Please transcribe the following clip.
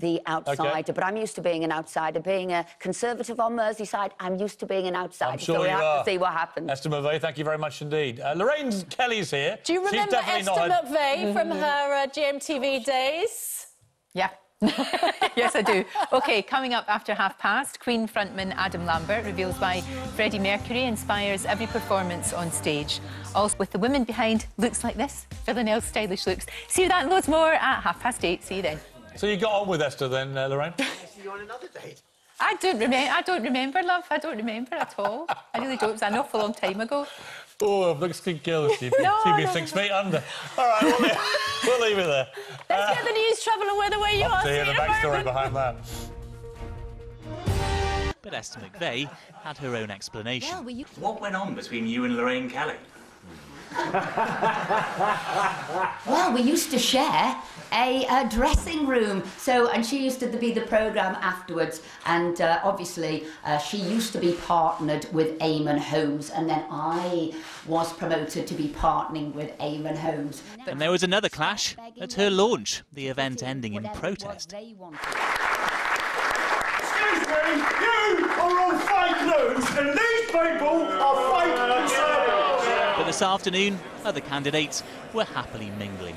the outsider. But I'm used to being an outsider. Being a Conservative on Merseyside, I'm used to being an outsider. I'm sure so we you have are. to see what happens. Esther McVey, thank you very much indeed. Uh, Lorraine Kelly's here. Do you remember Esther not had- from her uh, GMTV days? Yeah. yes, I do. OK, coming up after half past, Queen frontman Adam Lambert reveals why Freddie Mercury inspires every performance on stage. Also, with the women behind looks like this, Villanelle's stylish looks. See you that and loads more at half past eight. See you then. So you got on with Esther then, uh, Lorraine? See you on another date. I don't remember. I don't remember, love. I don't remember at all. I really don't. It was an awful long time ago. Oh, look, skin kills. She'd be, No, she'd be no, six feet under. All right, we'll leave, we'll leave it there. Let's get the news, travel and weather where you are. To hear See the you in backstory behind that. But Esther McVey had her own explanation. Well, you... What went on between you and Lorraine Kelly? Well, we used to share a, uh dressing room. So, and she used to be the programme afterwards. And uh, obviously, uh, she used to be partnered with Eamonn Holmes. And then I was promoted to be partnering with Eamonn Holmes. And there was another clash at her launch, the event ending in Whatever it was protest. Excuse me, you are all fake news, and these people are fake conservatives. But this afternoon, other candidates were happily mingling.